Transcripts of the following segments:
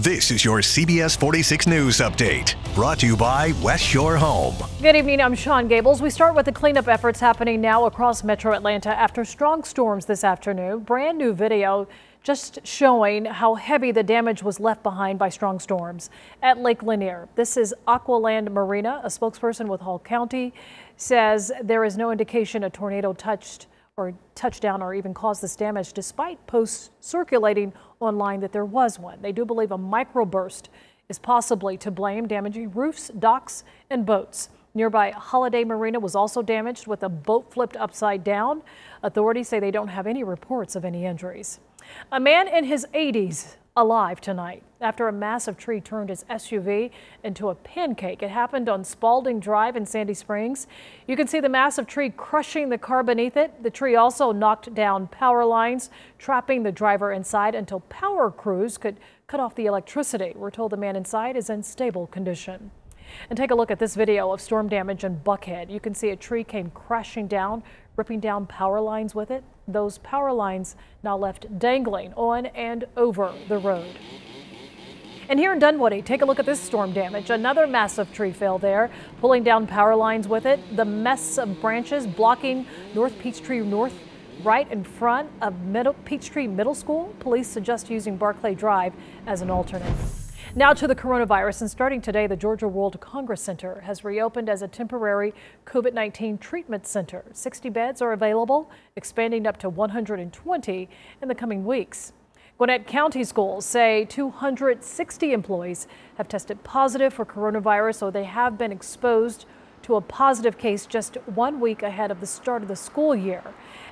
This is your CBS 46 News Update, brought to you by West Shore Home. Good evening, I'm Sean Gables. We start with the cleanup efforts happening now across metro Atlanta after strong storms this afternoon. Brand new video just showing how heavy the damage was left behind by strong storms at Lake Lanier. This is Aqualand Marina. A spokesperson with Hall County says there is no indication a tornado touched or touchdown or even cause this damage, despite posts circulating online that there was one. They do believe a microburst is possibly to blame, damaging roofs, docks, and boats. Nearby Holiday Marina was also damaged with a boat flipped upside down. Authorities say they don't have any reports of any injuries. A man in his 80s alive tonight after a massive tree turned his SUV into a pancake. It happened on Spalding Drive in Sandy Springs. You can see the massive tree crushing the car beneath it. The tree also knocked down power lines, trapping the driver inside until power crews could cut off the electricity. We're told the man inside is in stable condition. And take a look at this video of storm damage in Buckhead. You can see a tree came crashing down, ripping down power lines with it. Those power lines now left dangling on and over the road. And here in Dunwoody, take a look at this storm damage. Another massive tree fell there, pulling down power lines with it. The mess of branches blocking North Peachtree North right in front of Middle, Peachtree Middle School. Police suggest using Barclay Drive as an alternate. Now to the coronavirus, and starting today, the Georgia World Congress Center has reopened as a temporary COVID-19 treatment center. 60 beds are available, expanding up to 120 in the coming weeks. Gwinnett County schools say 260 employees have tested positive for coronavirus, or they have been exposed to a positive case just one week ahead of the start of the school year.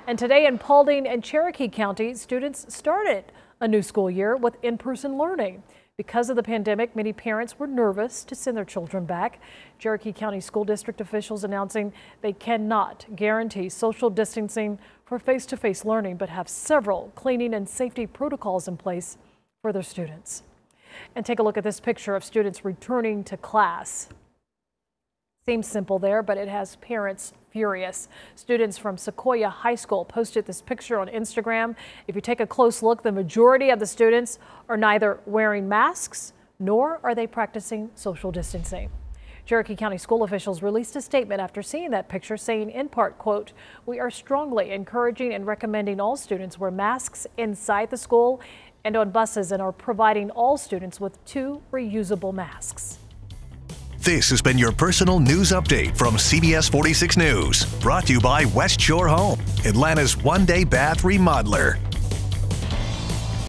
And today in Paulding and Cherokee County, students started a new school year with in-person learning. Because of the pandemic, many parents were nervous to send their children back. Cherokee County School District officials announcing they cannot guarantee social distancing for face-to-face -face learning, but have several cleaning and safety protocols in place for their students. And take a look at this picture of students returning to class. Seems simple there, but it has parents furious. Students from Sequoyah High School posted this picture on Instagram. If you take a close look, the majority of the students are neither wearing masks nor are they practicing social distancing. Cherokee County school officials released a statement after seeing that picture saying in part, quote, we are strongly encouraging and recommending all students wear masks inside the school and on buses and are providing all students with two reusable masks. This has been your personal news update from CBS 46 News, brought to you by West Shore Home, Atlanta's one day bath remodeler.